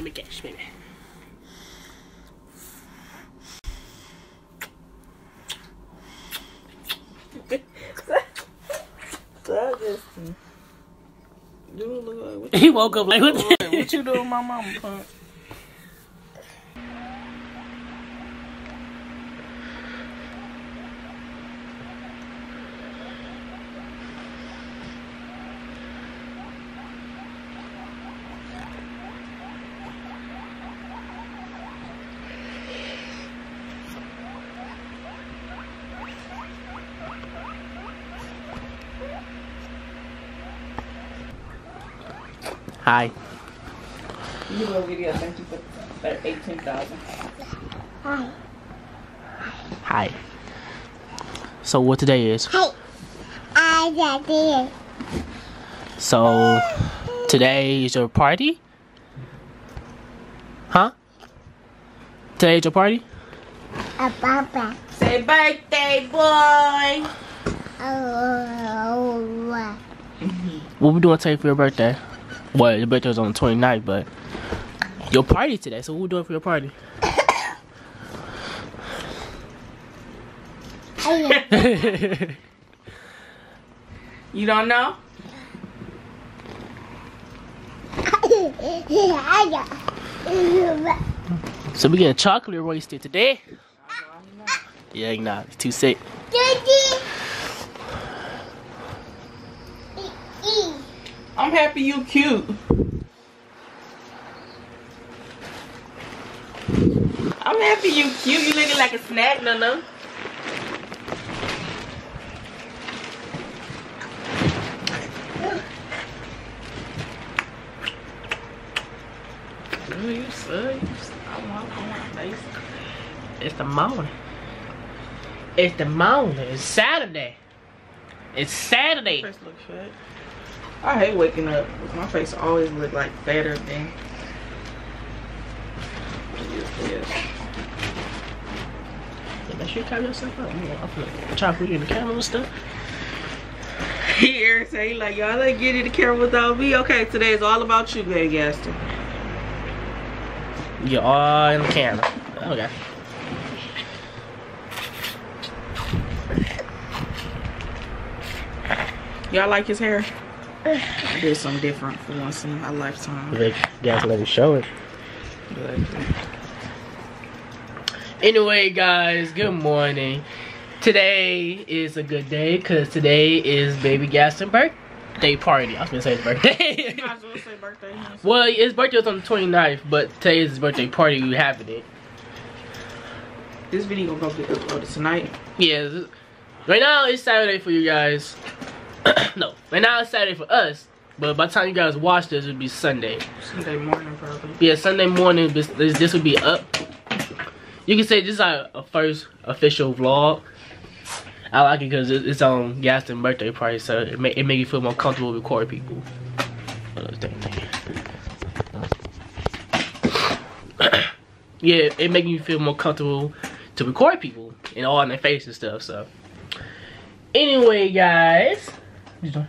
Let me catch, baby. He woke up like, what What you doing, my mama? Punk? Hi. You little video, thank you for that 18,000. Hi. So what today is? Hey, I got it. So today is your party? Huh? Today is your party? A papa. Say birthday, boy! Oh, What we doing today for your birthday? Well, your birthday was on the 29th, but your party today. So what we doing for your party? You don't know? So we getting chocolate wasted today? Yeah, you not. It's too sick. Daddy. I'm happy you cute. I'm happy you cute. You looking like a snack, no no. Girl, you suck. You suck. I want, I want face. It's the morning. It's the morning. It's Saturday. It's Saturday. Face look fat. I hate waking up. My face always look like fatter than. Yes, Make sure you cover yourself up. I'm gonna try to put you in the camera and stuff. He irritated like y'all ain't getting the camera without me. Okay, today is all about you, baby Gaston. You're all in the camera. Okay. Y'all like his hair? I did something different for once in my lifetime. You guys let me show it. Anyway, guys, good morning. Today is a good day because today is baby Gaston birthday party. I was gonna say his birthday. well say birthday. well, his birthday was on the 29th, but today is his birthday party. We having it. This video gonna get uploaded tonight. Yeah, right now it's Saturday for you guys. no, right now it's Saturday for us. But by the time you guys watch this, it'll be Sunday. Sunday morning probably. Yeah, Sunday morning. This this, would be up. You can say this is our, first official vlog. I like it because it's on Gaston's birthday party, so it make it make you feel more comfortable core people. What else dang thing? yeah, it make you feel more comfortable to record people and all in their face and stuff. So, anyway, guys. What you doing?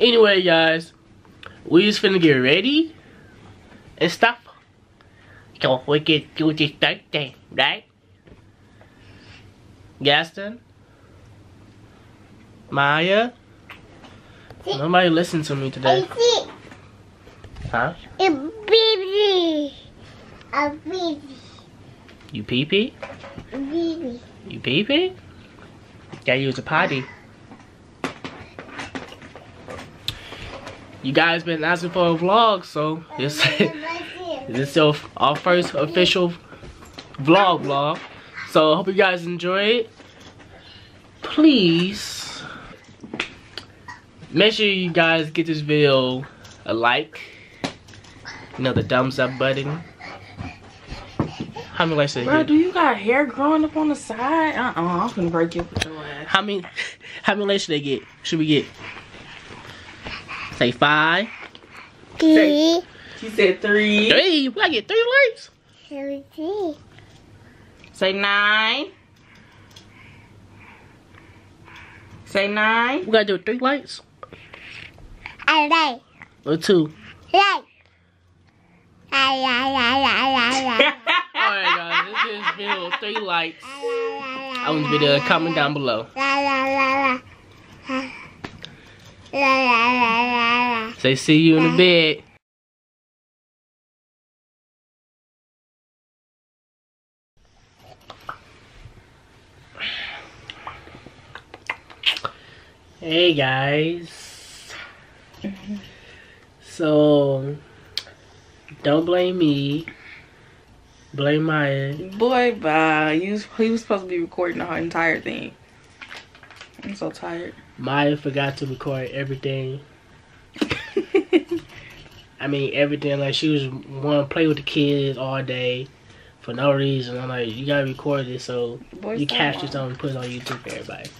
Anyway, guys, we just finna get ready and stuff. So we can do this birthday, right? Gaston? Mya? Nobody listen to me today. Huh? a baby. A baby. You pee pee? Baby. You pee pee? Gotta use a potty. You guys been asking for a vlog, so this this is your, our first official vlog vlog. So I hope you guys enjoy it. Please make sure you guys get this video a like. You know the thumbs up button. How many likes did Bro, it do you got hair growing up on the side? Uh-uh, I'm gonna break it with your ass. How many how many likes should they get? Should we get? Say five. Three. She said three. Three. We gotta get three likes. Three. Say nine. Say nine. We gotta do three likes I like. or two. Like. La la la la la la. Alright guys, this is video three likes La on the video. Comment down below. La la la. Say see you in the bed. Hey guys. So don't blame me. Blame Mya. Boy, bye. You was, he was supposed to be recording the whole entire thing. I'm so tired. Mya forgot to record everything. I mean everything. Like she was want to play with the kids all day for no reason. I'm like, you gotta record this so Boy, you capture something, and put it on YouTube for everybody.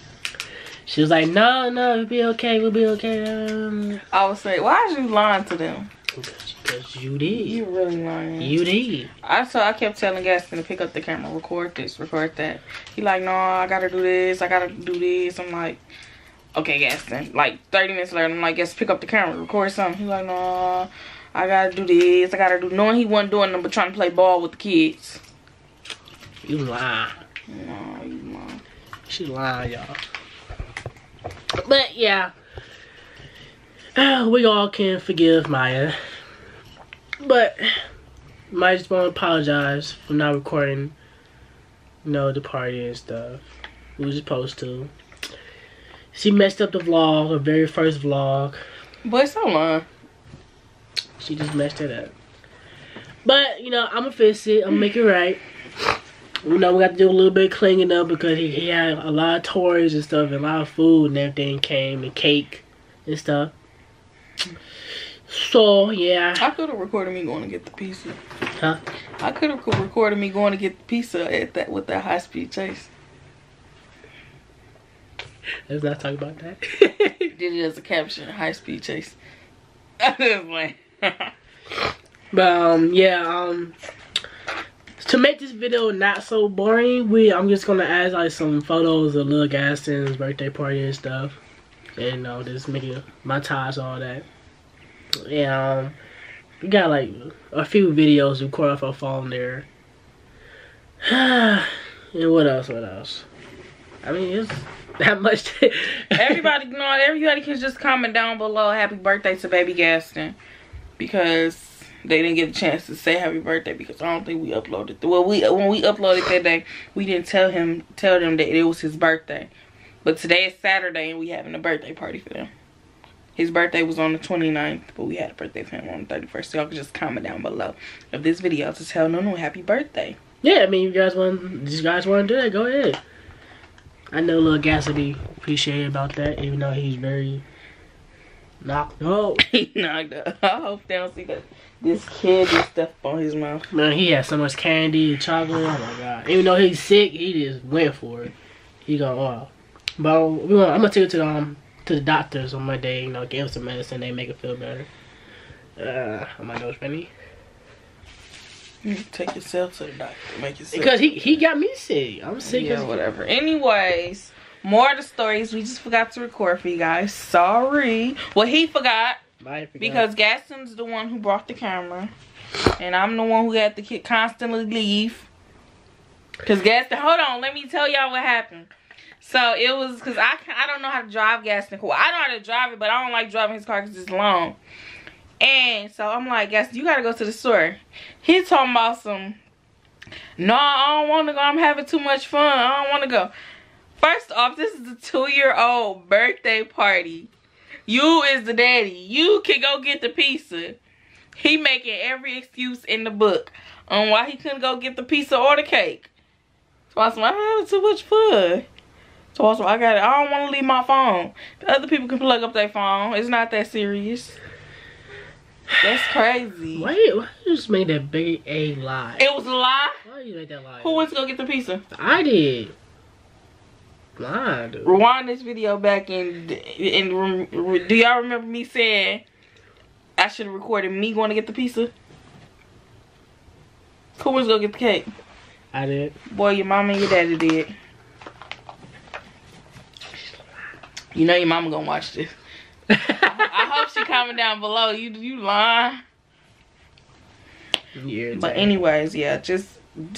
She was like, no, no, it'll be okay, we'll be okay. I was like, why is you lying to them? Because you did. You really lying. You did. I so I kept telling Gaston to pick up the camera, record this, record that. He like, no, I gotta do this, I gotta do this. I'm like, okay, Gaston. Like 30 minutes later, I'm like, yes, pick up the camera, record something. He like, no, I gotta do this, I gotta do. Knowing he wasn't doing them, but trying to play ball with the kids. You lying. No, you mom. She lying, y'all. But yeah, uh, we all can forgive Mya. But might just want to apologize for not recording, you know, the party and stuff. We were supposed to. She messed up the vlog, her very first vlog. Boy, so lying. She just messed it up. But, you know, I'm going to fix it. I'm going to make it right. You know, we got to do a little bit of cleaning up because he, he had a lot of toys and stuff and a lot of food and everything came and cake and stuff. So, yeah. I could have recorded me going to get the pizza. Huh? I could have recorded me going to get the pizza at that with that high speed chase. Let's not talk about that. Did it as a caption, high speed chase. I just like. But um, yeah, um, to make this video not so boring, we I'm just gonna add like some photos of Lil Gaston's birthday party and stuff, and you know, just make it montage all that. And um, we got like a few videos recorded off our phone there. and what else? What else? I mean, it's that much. everybody, you know, everybody can just comment down below happy birthday to baby Gaston because they didn't get a chance to say happy birthday because I don't think we uploaded. Well, we when we uploaded that day, we didn't tell him tell them that it was his birthday. But today is Saturday and we having a birthday party for them. His birthday was on the 29th, but we had a birthday for him on the 31st. So y'all can just comment down below of this video to tell Nunu happy birthday. Yeah, I mean, you guys want, you guys want to do that, go ahead. I know Lil Gas will be appreciated about that, even though he's very knocked out. he knocked up. I hope they don't see that this kid candy stuff on his mouth. Man, he had so much candy and chocolate. Oh my god! Even though he's sick, he just went for it. He go, oh. But we I'm gonna take it to the um, to the doctors on Monday. You know, give him some medicine. They make it feel better. Uh, my nose funny You Take yourself to the doctor. Make yourself. because he he got me sick. I'm sick. yeah, as whatever. Anyways, more of the stories we just forgot to record for you guys. Sorry. Well, he forgot I forgot. because Gaston's the one who brought the camera, and I'm the one who had to constantly leave. Cause Gaston, hold on, let me tell y'all what happened. So it was cause I I don't know how to drive Gaston. Well, I know how to drive it, but I don't like driving his car because it's long. And so I'm like, Gaston, you gotta go to the store. He talking about some. No, I don't want to go. I'm having too much fun. I don't want to go. First off, this is a two-year-old birthday party. You is the daddy. You can go get the pizza. He making every excuse in the book on why he couldn't go get the pizza or the cake. So I said, I'm having too much fun. So I said, I got it. I don't want to leave my phone. The other people can plug up their phone. It's not that serious. That's crazy. wait, why you just made that big a lie? It was a lie. Why you make that lie? Who went to go get the pizza? I did. Dude. Rewind this video back and and do y'all remember me saying I should have recorded me going to get the pizza? Who was gonna get the cake? I did. Boy, your mom and your daddy did. You know your mama gonna watch this. I hope she comment down below. You you lying. Yeah, But anyways, yeah, just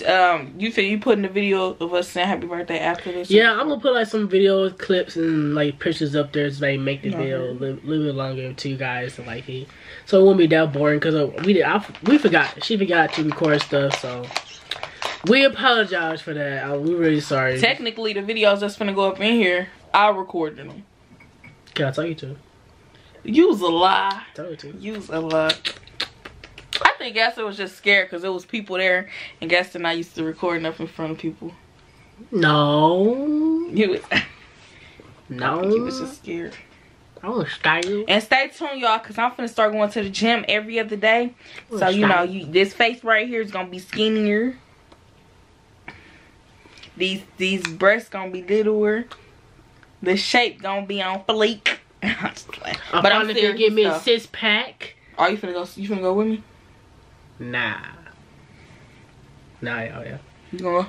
um, you said you putting the video of us saying happy birthday after this. Yeah, I'm gonna put like some video clips, and like pictures up there to like make the Okay. video a little, little bit longer to you guys to like it, so it won't be that boring. Cause uh, we did, I, we forgot, she forgot to record stuff, so we apologize for that. I, we're really sorry. Technically, the videos that's gonna go up in here, I recorded them. Can I tell you to? Use a lie. Tell you to. Use a lie. I think Gaston was just scared because there was people there, and Gaston I used to record up in front of people. No, He was, no, he was just scared. I was scared. And stay tuned, y'all, because I'm finna start going to the gym every other day. So, you know, you this face right here is going to be skinnier. These these breasts going to be littler. The shape going to be on fleek. I'm just playing. I'm but I'm gonna get me a six pack. Are you finna go? You finna go with me? Nah, nah, y'all, yeah. You gonna go?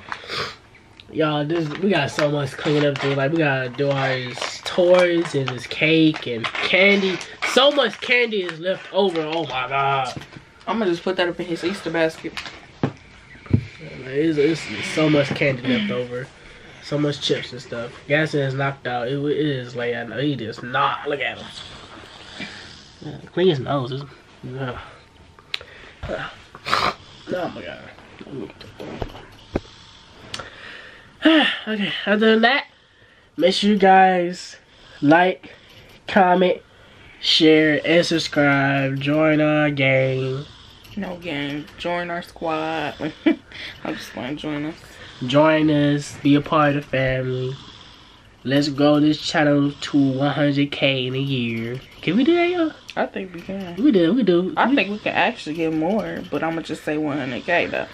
Y'all, this we got so much cleaning up to do. Like we gotta do these toys and this cake and candy. So much candy is left over. Oh my god. I'm gonna just put that up in his Easter basket. It's, it's, it's so much candy left over. So much chips and stuff. Gaston is knocked out. It, it is like I know he just not. Look at him. Yeah, clean his nose. Yeah. Oh my god. okay, other than that, make sure you guys like, comment, share, and subscribe. Join our gang. No game. Join our squad. I'm just gonna join us. Join us. Be a part of the family. Let's grow this channel to 100k in a year. Can we do that, y'all? I think we can. We do. We do. I think we can actually get more, but I'm gonna just say 100k though.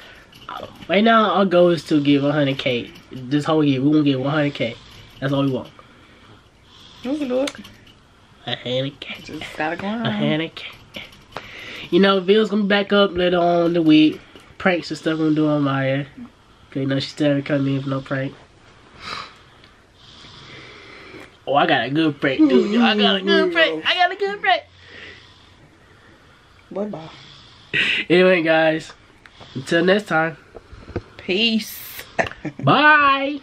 Right now, our goal is to get 100k. This whole year, we want to get 100k. That's all we want. We can do it. 100k. Just gotta go on. hundred K. You know, Ville's gonna be back up later on in the week. Pranks and stuff I'm doing on Mya. Cause you know she still haven't come in for no prank. Oh, I got a good prank, dude. I got a good prank. I got a good prank. Bye bye. Anyway, guys, until next time, Peace. bye.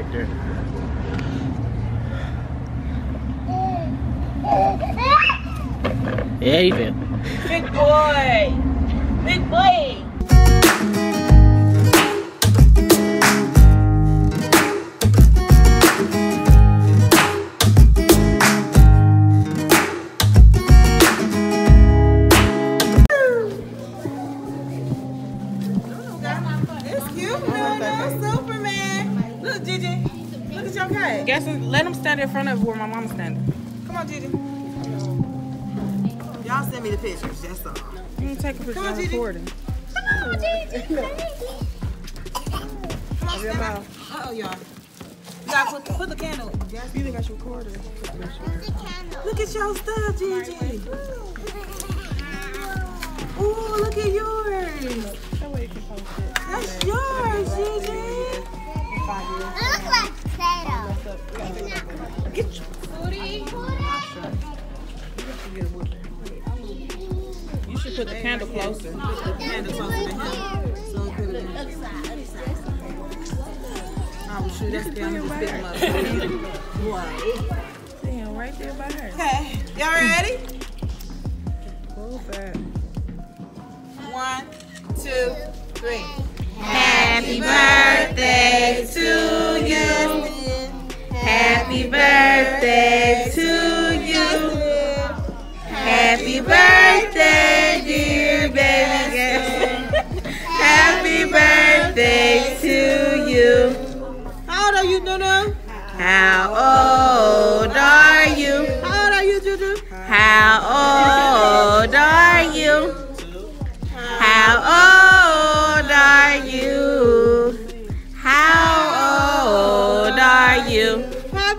Right there. Yeah, you feel. Big boy. Big boy. Look at your cake. Guess what? let him stand in front of where my mama's standing. Come on, Gigi. Y'all send me the pictures. That's all. You can take a picture Come on, Gigi. recording. Come on, stand up. Uh-oh, y'all. You gotta put, put the candle. Y'all You think I should record it? Look at your stuff, Gigi. Ooh, look at yours. Closer. The candle closer to him. So he put it in. Oh, shoot, that's the I'm just pick him Damn, right there by her. Okay, y'all ready? One, two, three. Happy birthday to you. Happy birthday to you. Happy birthday,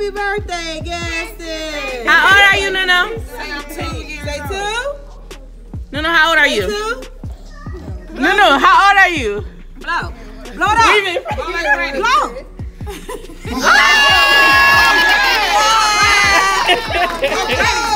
Happy birthday, Gaston. How old are you, Nuno? Say two. Nuno, how old are you? Two. Nuno, how old are you? Blow. Blow it up. Leave it. Blow like ready. Blow. Ah!